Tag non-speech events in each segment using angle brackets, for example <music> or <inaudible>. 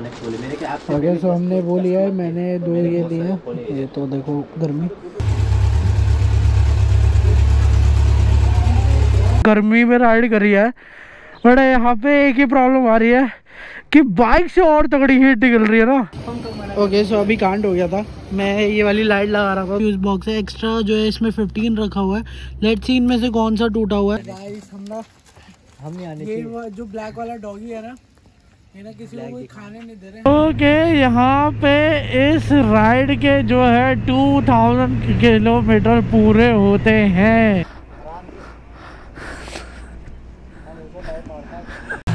Okay so हमने वो लिया है मैंने दो ये लिए ये तो देखो गर्मी। गर्मी में राइड करी है बट यहाँ पे एक ही प्रॉब्लम आ रही है कि बाइक से और तगड़ी हीट निकल रही है ना। ओके okay, सो so अभी कांड हो गया था। मैं ये वाली लाइट लगा रहा था। फ्यूज बॉक्स है एक्स्ट्रा जो है इसमें 15 रखा हुआ है। लेट सी इनमें से कौन सा टूटा हुआ है। हम ना हम आने ये जो ब्लैक वाला डॉगी है ना ओके यहाँ पे इस राइड के जो है 2000 किलोमीटर पूरे होते हैं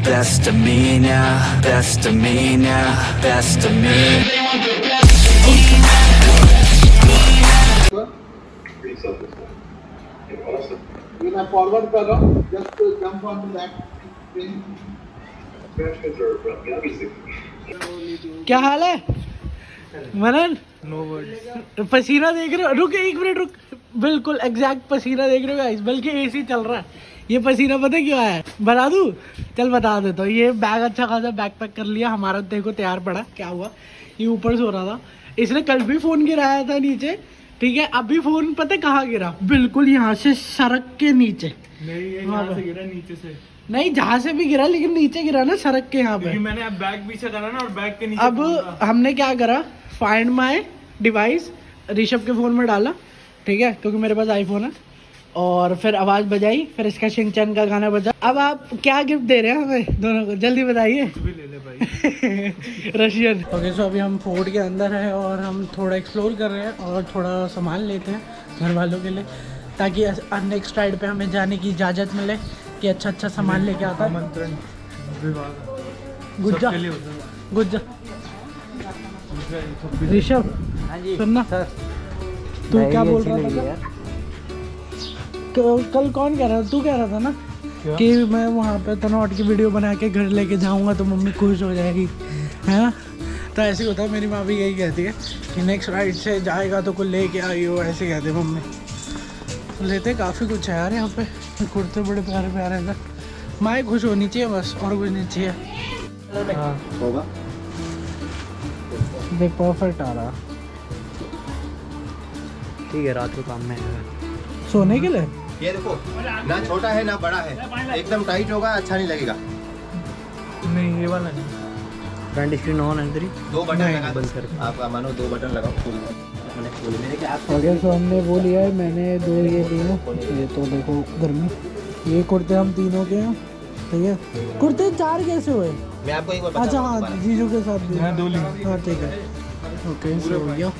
Best of me now, best of me now, best of me. When I forward कर रहा हूँ, just jump onto that thing. क्या हाल है? मनन नो वर्ड पसीना देख रहे हो? रुक एक मिनट रुक। बिल्कुल एग्जैक्ट पसीना देख रहे हो गाइस बल्कि एसी चल रहा है। ये पसीना पता क्यों आया? बता दूँ? चल बता देता हूँ ये बैग अच्छा खासा बैग पैक कर लिया। हमारा देखो तैयार पड़ा। क्या हुआ? ये ऊपर सो रहा था। इसने कल भी फ़ोन गिराया था नीचे। ठीक है अभी फ़ोन पता कहाँ गिरा? बिल्कुल यहाँ से सड़क के नीचे। वहाँ पे। गिरा नीचे से। नहीं जहाँ से भी गिरा लेकिन नीचे गिरा ना सड़क के यहाँ पे। मैंने अब बैग पीछे करा ना और बैग के नीचे अब हमने क्या करा? फाइंड माई डिवाइस ऋषभ के फ़ोन में डाला ठीक है? क्योंकि मेरे पास आईफोन है। और फिर आवाज़ बजाई फिर इसका शिंचन का गाना बजा। अब आप क्या गिफ्ट दे रहे हैं हमें? दोनों को जल्दी बताइए। भी ले ले भाई। रशियन ओके सो अभी हम फोर्ट के अंदर है और हम थोड़ा एक्सप्लोर कर रहे हैं और थोड़ा सामान लेते हैं घर वालों के लिए ताकि नेक्स्ट राइड पे हमें जाने की इजाज़त मिले। कि अच्छा अच्छा सामान लेके आता। है। आमंत्रण गुज्जा गुज्जा ऋषभ हाँ सुनना। सर। तू क्या बोल रहा था क- कल कौन कह रहा था? तू कह रहा था ना क्या? कि मैं वहाँ पे तनौट की वीडियो बना के घर लेके जाऊँगा तो मम्मी खुश हो जाएगी। है ना? तो ऐसे होता है मेरी माँ भी यही कहती है कि नेक्स्ट राइड से जाएगा तो कुछ लेके आई हो ऐसे कहते मम्मी। तो लेते काफ़ी कुछ है यार यहाँ पे। कुर्ते बड़े प्यारे प्यारे हैं। माँ खुश होनी चाहिए बस और कुछ नहीं चाहिए। हाँ होगा। देख परफेक्ट आ रहा। ठीक है रात को काम में सोने के लिए? ये देखो ना छोटा है ना बड़ा है। एकदम टाइट होगा अच्छा नहीं लगेगा। नहीं ये वाला नहीं। फ्रंट स्क्रीन ऑन है दो बटन लगा बंद करके। आपका मानो दो बटन लगाओ ओके सो हमने वो लिया है मैंने दो ये लिए ये तो देखो गर्मी। ये कुर्ते हम तीनों के हैं ठीक है? कुर्ते चार कैसे हुए? मैं आपको एक बार अच्छा हाँ जीजू के साथ हाँ, दो हाँ ठीक है। ओके सो हो गया।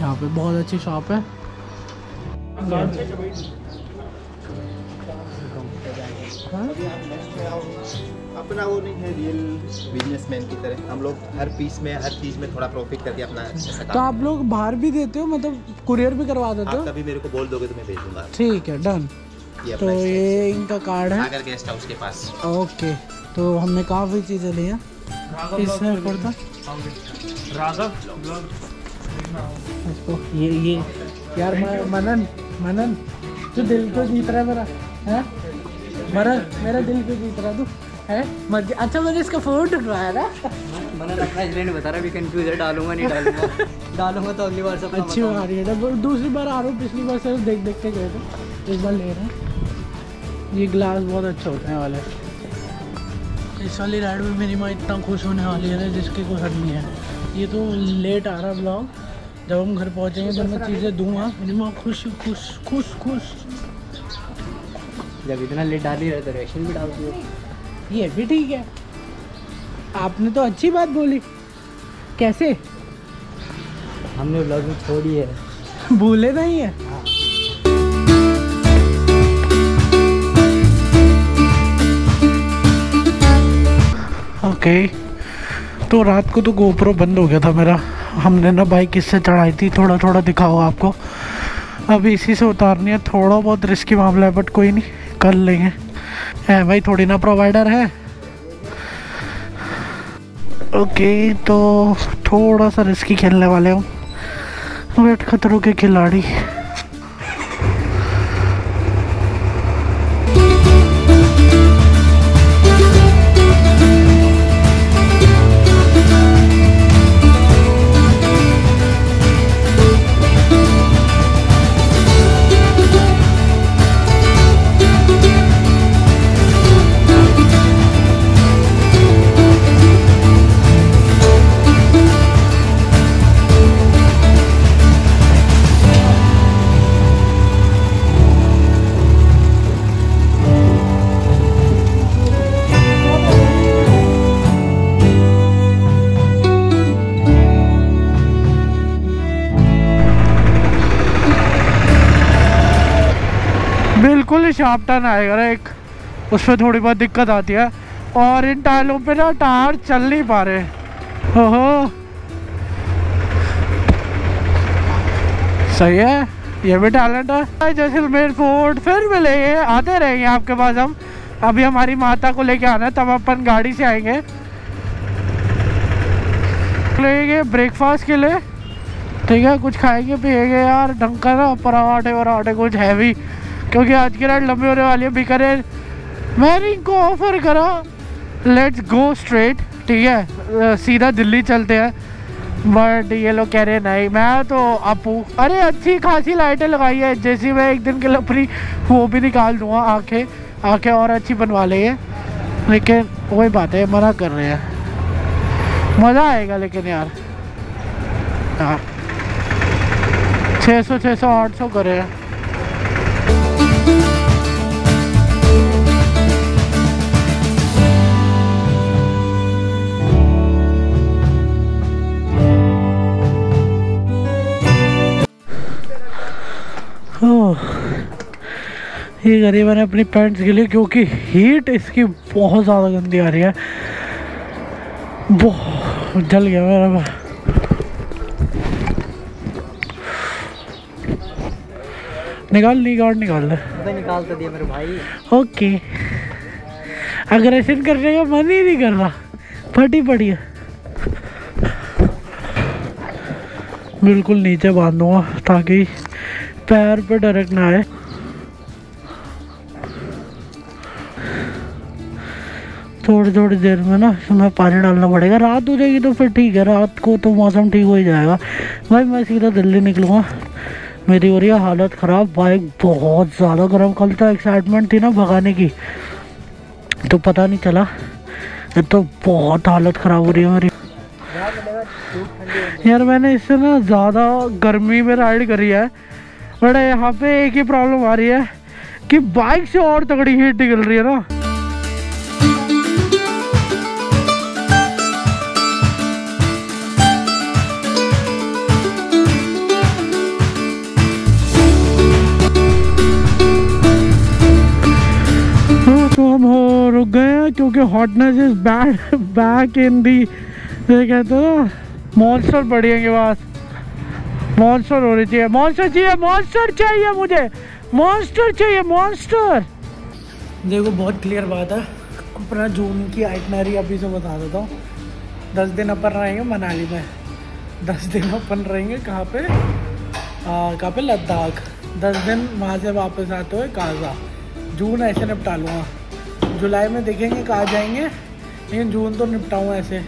यहाँ पे बहुत अच्छी शॉप है। हाँ? अपना वो नहीं है रियल बिजनेसमैन की तरह। हम लोग हर पीस में हर चीज़ में थोड़ा प्रॉफिट करके अपना तो आप लोग बाहर भी देते हो? मतलब कुरियर भी करवा देते हो? कभी मेरे को बोल दोगे तो मैं भेज दूँगा ठीक है डन तो ये इनका कार्ड है। गेस्ट हाउस के पास। ओके तो हमने काफ़ी चीज़ें ली हैं। इसमें कुर्ता राघव इसको ये ये। यार मनन मनन तू दिल को जीत रहा है मेरा है? मनन मेरा दिल को जीत रहा तू। है? अच्छा मैंने इसका फ़ोटो उठवाया ना। मैंने अपना इसलिए नहीं बता रहा अभी कंफ्यूज है डालूँगा नहीं डालूँगा। <laughs> डालूँगा तो अगली बार से अपना अच्छी आ रही है ना दूसरी बार आ रहा हूँ पिछली बार से देख देख के गए थे। इस बार ले रहे हैं। ये ग्लास बहुत अच्छा वाला है इस वाली राइड में मेरी माँ इतना खुश होने वाली है ना जिसकी कोई हद नहीं है। ये तो लेट आ रहा ब्लॉग जब हम घर पहुँचेंगे तो मैं चीज़ें दूँगा मेरी माँ खुश खुश खुश खुश। जब इतना लेट डाली ही रहे तो रिएक्शन भी डालती दिए। ये भी ठीक है। आपने तो अच्छी बात बोली। कैसे? हमने ब्लॉग में छोड़ी है। भूले नहीं है? ओके तो रात को तो गोप्रो बंद हो गया था मेरा। हमने ना बाइक इससे चढ़ाई थी थोड़ा थोड़ा दिखाओ आपको। अब इसी से उतारनी है थोड़ा बहुत रिस्की मामला है बट कोई नहीं कर लेंगे। है भाई, थोड़ी ना प्रोवाइडर है। ओके तो थोड़ा सा रिस्की खेलने वाले हूँ। वेट खतरों के खिलाड़ी। शार्प टर्न आएगा ना एक उस पर थोड़ी बहुत दिक्कत आती है। और इन टायरों पे ना टायर चल नहीं पा रहे। ओहो। सही है, ये भी टैलेंट है। जैसलमेर फोर्ट फिर मिलेंगे, आते रहेंगे आपके पास हम। अभी हमारी माता को लेके आना है, तब अपन गाड़ी से आएँगे। लेंगे ब्रेकफास्ट के लिए। ठीक है, कुछ खाएँगे, पिएँगे यार ढंग का ना, पराठे वराठे कुछ हैवी क्योंकि आज की रात लंबी होने वाली है बीकानेर मैंने इनको ऑफ़र करा। लेट्स गो स्ट्रेट ठीक है? सीधा दिल्ली चलते हैं। बट ये लोग कह रहे हैं, नहीं, मैं तो अपू अरे, अच्छी खासी लाइटें लगाई है। जैसी मैं एक दिन के लिए अपनी वो भी निकाल दूँगा, आँखें आँखें और अच्छी बनवा लेंगे। लेकिन वही बात है, मना कर रहे हैं। मज़ा आएगा लेकिन यार। हाँ। छः सौ छः सौ, आठ सौ करे। हैं ये करी मैंने अपनी पैंट्स के लिए, क्योंकि हीट इसकी बहुत ज़्यादा गंदी आ रही है। बहुत जल गया मेरा। निकाल निकाल निकाल। दे अबे निकाल तो दिया मेरे भाई। ओके। अग्रेशन करने का मन ही नहीं कर रहा फटी पड़ी है। बिल्कुल नीचे बांधूँगा ताकि पैर पे डायरेक्ट ना आए। थोड़ी थोड़ी देर में ना इसमें पानी डालना पड़ेगा। रात हो जाएगी तो फिर ठीक है रात को तो मौसम ठीक हो ही जाएगा। भाई मैं सीधा दिल्ली निकलूँगा। मेरी हो रही है हालत ख़राब बाइक बहुत ज़्यादा गर्म कल तो एक्साइटमेंट थी ना भगाने की। तो पता नहीं चला। तो बहुत हालत ख़राब हो रही है मेरी। यार, मैंने इससे ना ज़्यादा गर्मी में राइड करी है। बट यहाँ पे एक ही प्रॉब्लम आ रही है कि बाइक से और तगड़ी हीट निकल रही है ना। क्योंकि hotness is bad back in the ये कहते हैं मॉन्स्टर बढ़िया के पास मॉन्स्टर होनी चाहिए। मॉन्स्टर चाहिए मॉन्स्टर चाहिए मुझे। मॉन्स्टर चाहिए मॉन्स्टर देखो, बहुत क्लियर बात है। अपना जून की आइटनरी अभी से बता देता हूँ। दस दिन अपन रहेंगे मनाली में। दस दिन अपन रहेंगे कहाँ पे? कहाँ पे? लद्दाख। दस दिन वहाँ से वापस आते हुए काजा। जून ऐसे निपटा लूँगा। जुलाई में देखेंगे कहाँ जाएँगे। लेकिन जून तो निपटाऊँ ऐसे।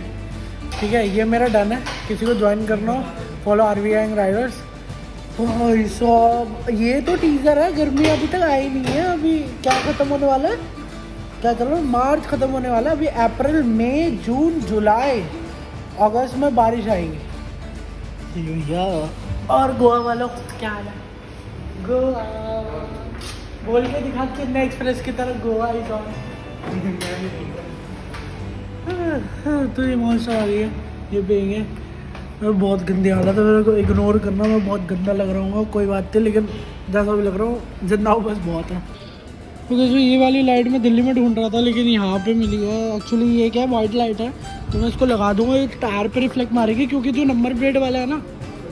ठीक है, ये मेरा डन है। किसी को ज्वाइन करना हो फॉलो आर वी एंग राइडर्स ये तो टीजर है, गर्मी अभी तक आई नहीं है, अभी क्या ख़त्म होने वाला है? क्या कर रहा हूँ? मार्च ख़त्म होने वाला है, अभी अप्रैल, मई, जून, जुलाई, अगस्त में बारिश आएगी। और गोवा वालों क्या है? गोवा। बोल के दिखा चेन्नई एक्सप्रेस की तरफ़ गोवा इज़ ऑन तो ये मौसम आ गई है, ये पियेंगे मैं बहुत गंदी हालत है, मेरे को इग्नोर करना, मैं बहुत गंदा लग रहा हूँ कोई बात नहीं, लेकिन जैसा भी लग रहा हूँ, ज़िंदा बस बहुत है। तो ये वाली लाइट मैं दिल्ली में ढूंढ रहा था, लेकिन यहाँ पे मिली है। एक्चुअली ये क्या है वाइट लाइट है। तो मैं इसको लगा दूँगा ये टायर पे रिफ्लेक्ट मारेगी, क्योंकि जो नंबर प्लेट वाला है ना,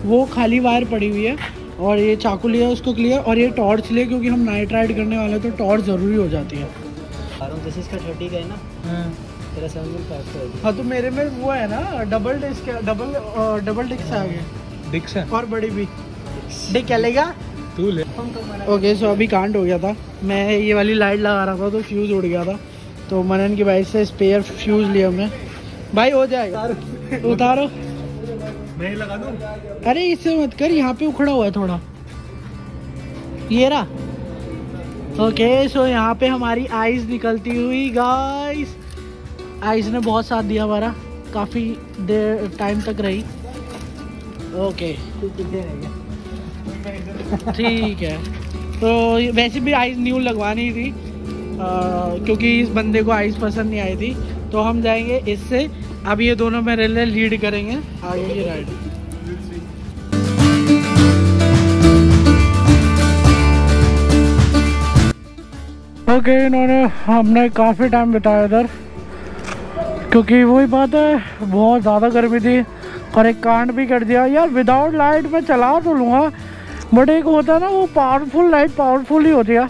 वो खाली वायर पड़ी हुई है, और ये चाकू लिया, उसको क्लियर और ये टॉर्च लिया, क्योंकि हम नाइट राइड करने वाले हैं तो टॉर्च ज़रूरी हो जाती है। दिस इसका थर्टी का है ना तेरा सेवन फाइव का है। हाँ तो मेरे में वो है ना double disc double double disc आ गया डिक्स है और बड़ी भी। डिक क्या लेगा तू ले। ओके सो अभी कांड हो गया था। मैं ये वाली लाइट लगा रहा था तो फ्यूज़ उड़ गया था। तो मनन की बाइक से स्पेयर फ्यूज़ लिया हमने। भाई हो जाएगा। उतारो। मैं लगा दूँ? अरे इससे मत कर यहाँ पे उखड़ा हुआ है थोड़ा। ये रहा। ओके सो यहाँ पे हमारी आइस निकलती हुई गाइस आइस ने बहुत साथ दिया हमारा। काफ़ी देर टाइम तक रही। ओके ठीक है। तो वैसे भी आइस न्यू लगवानी थी। आ, क्योंकि इस बंदे को आइस पसंद नहीं आई थी। तो हम जाएँगे इससे। अब ये दोनों मेरे लिए लीड करेंगे। आगे की राइड ओके इन्होंने, हमने काफ़ी टाइम बिताया इधर। क्योंकि वही बात है, बहुत ज़्यादा गर्मी थी और एक कांड भी कर दिया। यार विदाउट लाइट मैं चला तो लूँगा बट एक होता है ना, वो पावरफुल लाइट पावरफुल ही होती है।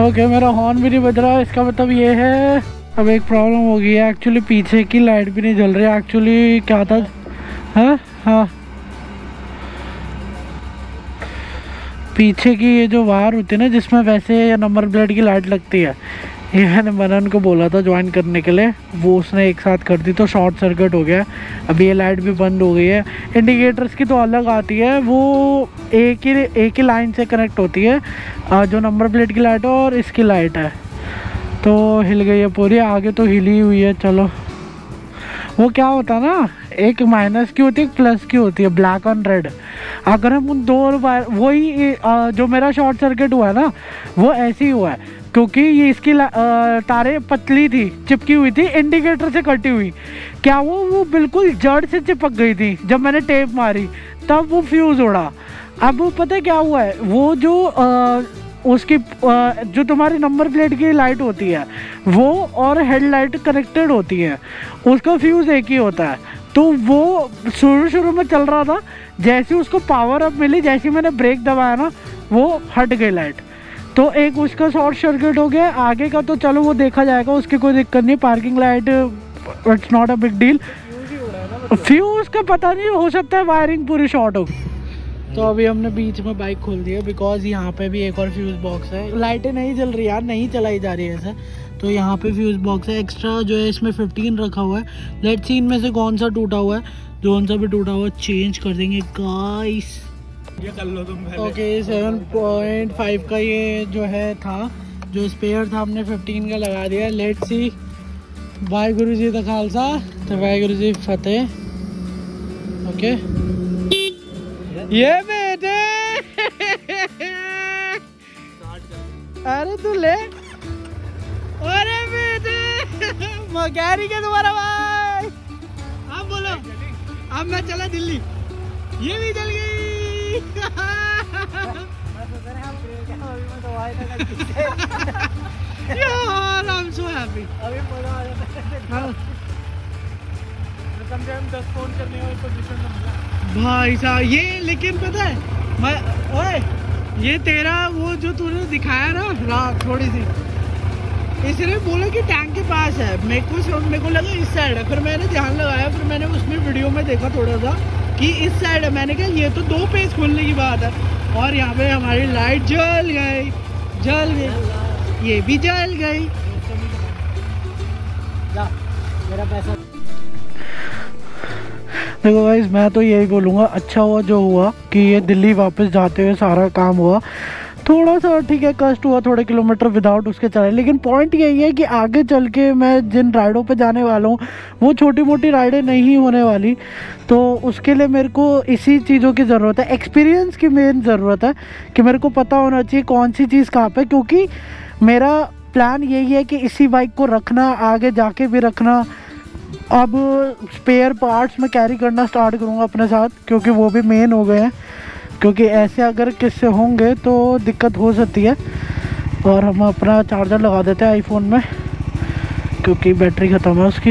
ओके मेरा हॉर्न भी नहीं बज रहा, इसका मतलब ये है, अब एक प्रॉब्लम हो गई है। एक्चुअली पीछे की लाइट भी नहीं जल रही एक्चुअली क्या था? हाँ हाँ। पीछे की ये जो वायर होती है ना, जिसमें वैसे ये नंबर प्लेट की लाइट लगती है, ये मैंने मनन को बोला था ज्वाइन करने के लिए, वो उसने एक साथ कर दी तो शॉर्ट सर्किट हो गया अभी ये लाइट भी बंद हो गई है। इंडिकेटर्स की तो अलग आती है, वो एक ही एक ही लाइन से कनेक्ट होती है जो नंबर प्लेट की लाइट है और इसकी लाइट है। तो हिल गई है पूरी, आगे तो हिली हुई है, चलो। वो क्या होता ना एक माइनस की होती है प्लस की होती है ब्लैक एंड रेड अगर हम उन दो वायर वही जो मेरा शॉर्ट सर्किट हुआ है ना वो ऐसे ही हुआ है क्योंकि ये इसकी तारे पतली थी चिपकी हुई थी इंडिकेटर से कटी हुई. क्या वो वो बिल्कुल जड़ से चिपक गई थी जब मैंने टेप मारी तब वो फ्यूज़ उड़ा. अब वो पता क्या हुआ है वो जो आ, उसकी जो तुम्हारी नंबर प्लेट की लाइट होती है वो और हेडलाइट कनेक्टेड होती है उसका फ्यूज़ एक ही होता है. तो वो शुरू शुरू में चल रहा था, जैसे उसको पावर अप मिली, जैसे मैंने ब्रेक दबाया ना, वो हट गई लाइट तो एक उसका शॉर्ट सर्किट हो गया, आगे का तो चलो वो देखा जाएगा, उसकी कोई दिक्कत नहीं parking light it's not a big deal fuse का पता नहीं, हो सकता है वायरिंग पूरी शॉर्ट हो। तो अभी हमने बीच में बाइक खोल दी है बिकॉज़ यहाँ पे भी एक और फ्यूज बॉक्स है। लाइटें नहीं जल रही यार, नहीं चलाई जा रही है ऐसे। तो यहाँ पे फ्यूज़ बॉक्स है। एक्स्ट्रा जो है इसमें फिफ्टीन रखा हुआ है। लेट सी इनमें से कौन सा टूटा हुआ है। जो कौन सा भी टूटा हुआ है चेंज कर देंगे। गाइस ये कर लो तुम ओके सेवन पॉइंट फाइव का ये जो है था जो स्पेयर था हमने फिफ्टीन का लगा दिया। लेट सी वाहे गुरु जी का खालसा। तो वाहे गुरु जी फतेह। ओके ये बेटे! <laughs> अरे तू ले। अरे के तुम्हारा भाई। अब बोलो। अब मैं चला दिल्ली। ये भी चल गई। हैप्पी भाई साहब, ये, लेकिन पता है, मैं, ओए, ये तेरा वो जो तूने दिखाया ना, रात, थोड़ी सी। इसने बोला कि टैंक के पास है। मेरे को समझ- मेरे को लगा इस साइड है। फिर मैंने ध्यान लगाया फिर मैंने उसमें वीडियो में देखा थोड़ा सा कि इस साइड है। मैंने कहा ये तो दो पेज खोलने की बात है। और यहाँ पे हमारी लाइट जल गई जल गई। ये भी जल गई। मेरा पैसा। देखो भाई मैं तो यही बोलूँगा अच्छा हुआ जो हुआ कि ये दिल्ली वापस जाते हुए सारा काम हुआ। थोड़ा सा ठीक है, कष्ट हुआ थोड़े किलोमीटर विदाउट उसके चले लेकिन पॉइंट यही है कि आगे चल के मैं जिन राइडों पे जाने वाला हूँ, वो छोटी मोटी राइडें नहीं होने वाली। तो उसके लिए मेरे को इसी चीज़ों की ज़रूरत है। एक्सपीरियंस की मेन ज़रूरत है कि मेरे को पता होना चाहिए कौन सी चीज़ कहाँ पर क्योंकि मेरा प्लान यही है कि इसी बाइक को रखना, आगे जाके भी रखना। अब स्पेयर पार्ट्स में कैरी करना स्टार्ट करूँगा अपने साथ, क्योंकि वो भी मेन हो गए हैं। क्योंकि ऐसे अगर किससे होंगे तो दिक्कत हो सकती है। और हम अपना चार्जर लगा देते हैं आईफोन में, क्योंकि बैटरी ख़त्म है उसकी।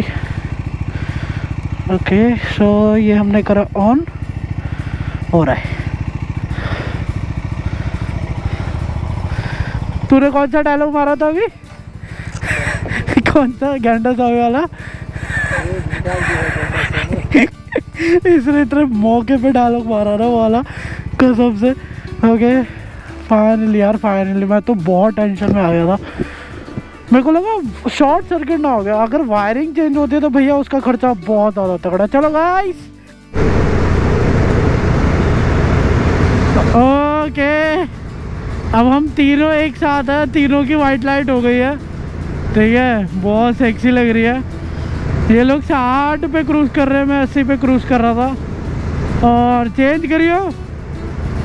ओके सो ये हमने करा ऑन हो रहा है। तूने कौन सा डायलॉग मारा था अभी? <laughs> कौन सा गेंडा सावे वाला? <laughs> इसने इतने मौके पे डायलॉग मारा ना वाला। कसम से ओके फाइनली यार फाइनली मैं तो बहुत टेंशन में आ गया था। मेरे को लगा शॉर्ट सर्किट ना हो गया, अगर वायरिंग चेंज होती है तो भैया उसका खर्चा बहुत ज़्यादा तगड़ा चलो गाइस ओके अब हम तीनों एक साथ हैं, तीनों की वाइट लाइट हो गई है। ठीक है, बहुत सेक्सी लग रही है। ये लोग साठ पे क्रूज कर रहे हैं, मैं अस्सी पे क्रूज कर रहा था। और चेंज करियो।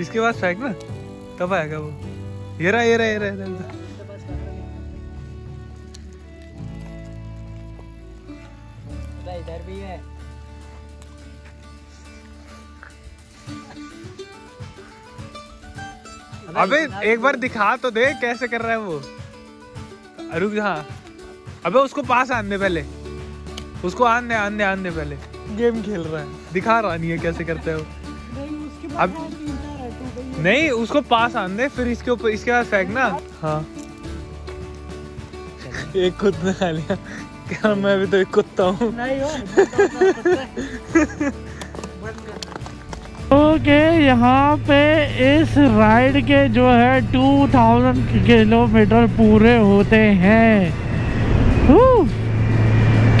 इसके बाद फेंक ना? तब आएगा वो। ये रहा ये रहा ये रहा, ये रहा इधर भी है। अबे एक बार दिखा तो दे कैसे कर रहा है वो। रुक जा हाँ। अबे उसको पास आन दे पहले। उसको आन दे आन दे आन दे पहले। गेम खेल रहा है। दिखा रहा नहीं है कैसे करते हो नहीं अब- नहीं उसको पास आन दे फिर इसके ऊपर इसके बाद फेंकना। हाँ। <laughs> एक खुद ने खा लिया। क्या मैं भी तो एक कुत्ता हूँ। <laughs> ओके यहाँ पे इस राइड के जो है 2000 किलोमीटर पूरे होते हैं।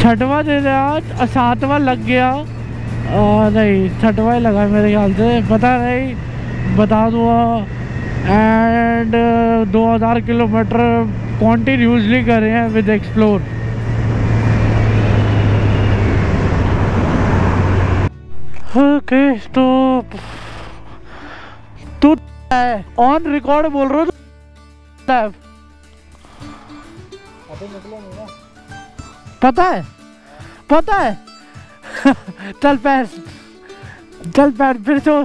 छठवा दे है आज सातवां लग गया। आ, नहीं छठवा ही लगा मेरे ख्याल से। पता नहीं बता दूँगा एंड 2000 किलोमीटर कॉन्टीन्यूसली करे हैं विद एक्सप्लोर ओके तो तू ऑन रिकॉर्ड बोल रहा हूँ पता है? पता है? <laughs> चल पैर चल पैर फिर तो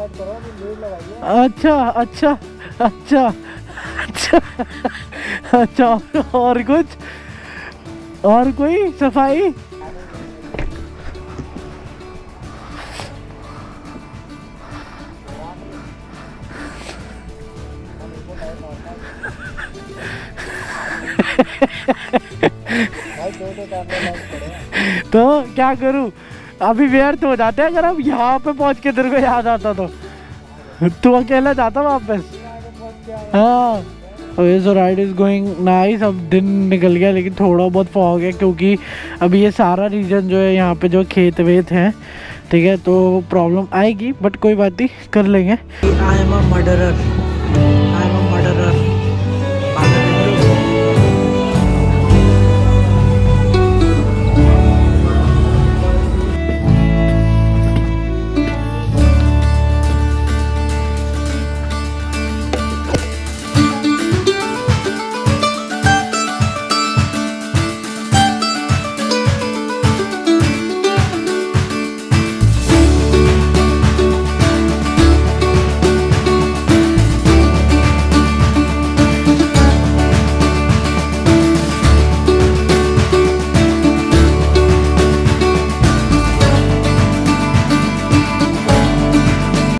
अच्छा अच्छा अच्छा अच्छा अच्छा और कुछ? और कोई सफ़ाई? तो क्या करूँ? अभी व्यर्थ हो जाते अगर हम यहाँ पे पहुँच के तेरे को याद आता तो। तू अकेला जाता वापस? हाँ। राइड इज़ गोइंग नाइस अब दिन निकल गया, लेकिन थोड़ा बहुत फॉग है, क्योंकि अभी ये सारा रीजन जो है, यहाँ पे जो खेत वेत हैं, ठीक है तो प्रॉब्लम आएगी बट कोई बात नहीं, कर लेंगे।